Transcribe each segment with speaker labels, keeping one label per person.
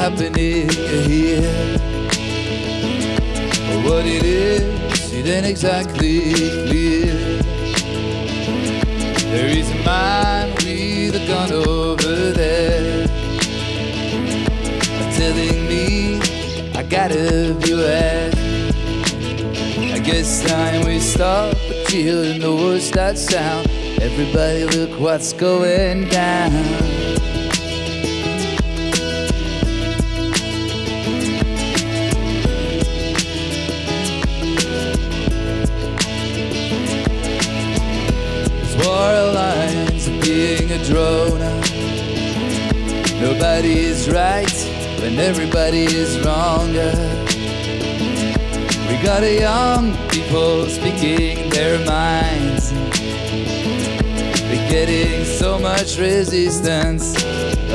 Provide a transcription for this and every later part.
Speaker 1: happening here. What it is, it ain't exactly clear. There is a man with a gun over there telling me I gotta beware. I guess time we stop until the noise that sound. Everybody look what's going down. A drone. Nobody is right when everybody is wrong. We got a young people speaking their minds. We're getting so much resistance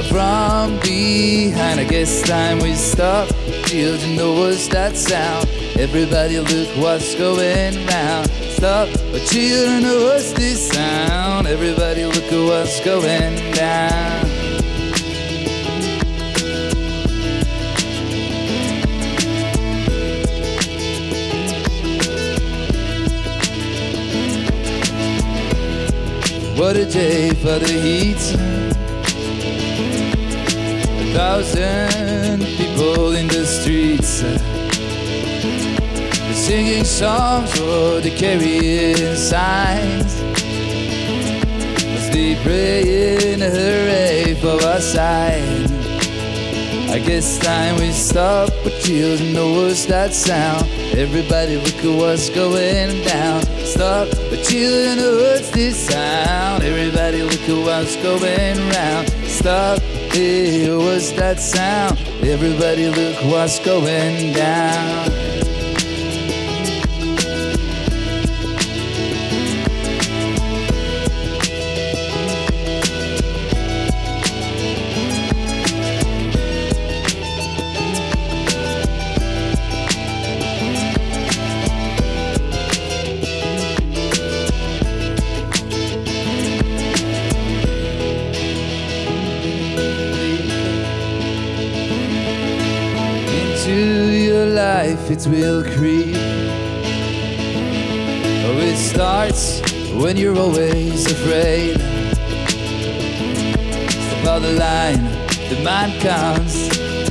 Speaker 1: from behind. I guess time we stop. Children know what's that sound. Everybody look what's going round. Stop, but children what's this sound. Everybody look at what's going down. What a day for the heat. A thousand people in the streets. Singing songs or they're carrying signs. As they pray in a hooray for our side. I guess time we stop, but children know what's that sound. Everybody look at what's going down. Stop, but children know what's this sound. Everybody look at what's going round. Stop, hey, what's that sound? Everybody look what's going down. Life it will creep. Oh, it starts when you're always afraid. Step out the line, the man comes.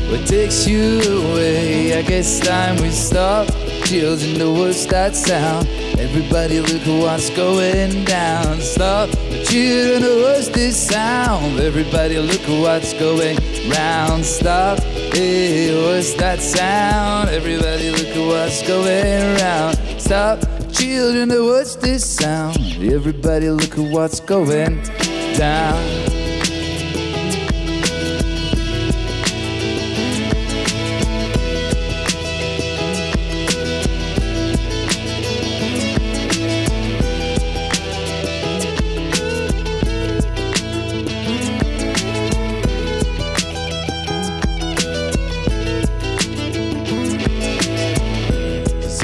Speaker 1: What takes you away? I guess time we stop. Children know what's that sound. Everybody look at what's going down. Stop. The children know what's this sound. Everybody look at what's going round. Stop. Hey, what's that sound? Everybody look at what's going round. Stop. Children what's this sound. Everybody look at what's going down.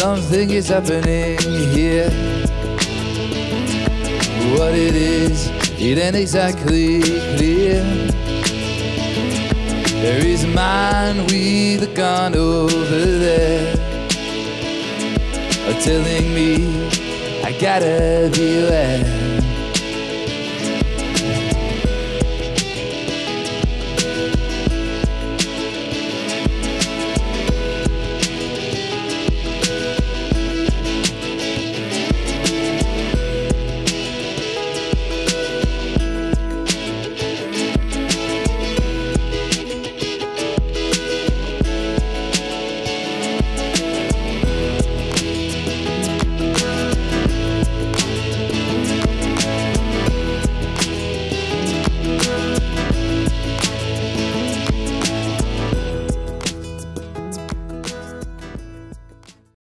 Speaker 1: Something is happening here. What it is, it ain't exactly clear. There is a man with a gun over there, uh, telling me I gotta beware.